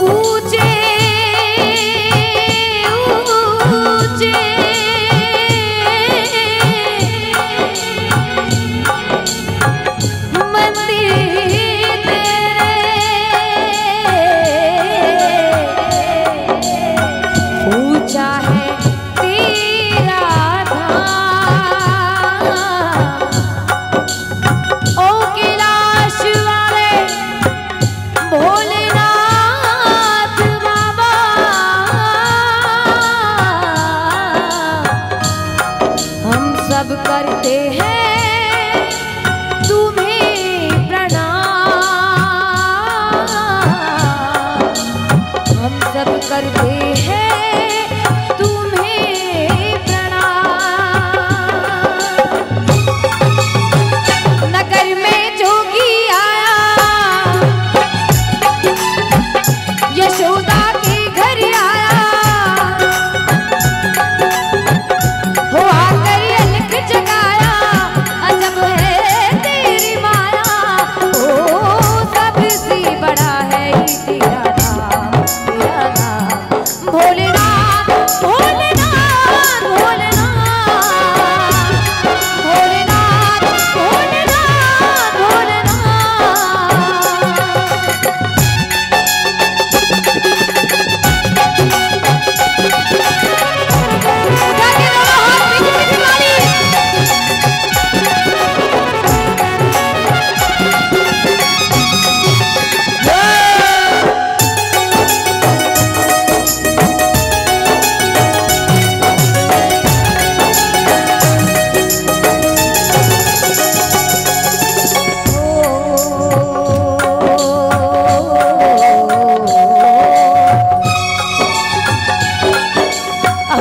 ऊँचे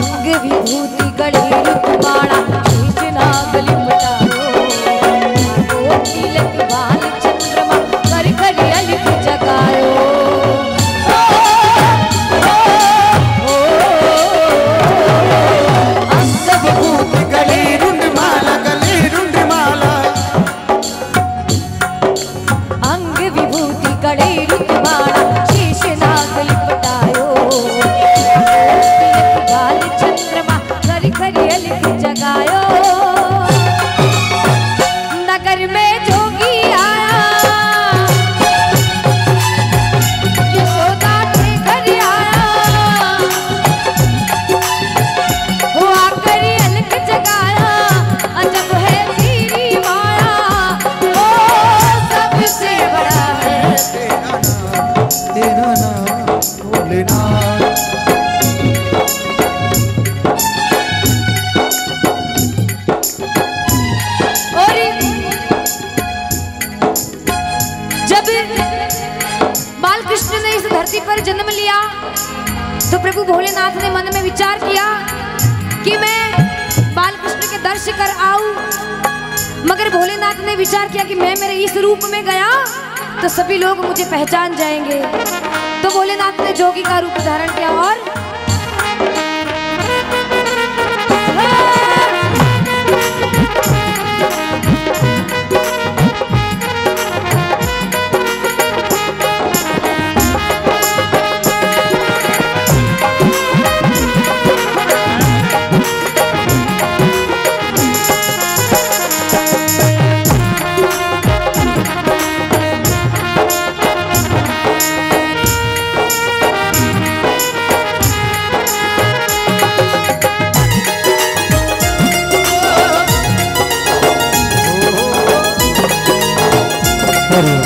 அங்கு விபூதிகள் இருக்குமானா कि मैं बालकृष्ण के दर्श कर आऊ? मगर भोलेनाथ ने विचार किया कि मैं मेरे इस रूप में गया तो सभी लोग मुझे पहचान जाएँगे। तो भोलेनाथ ने जोगी का रूप धारण किया और Eddie.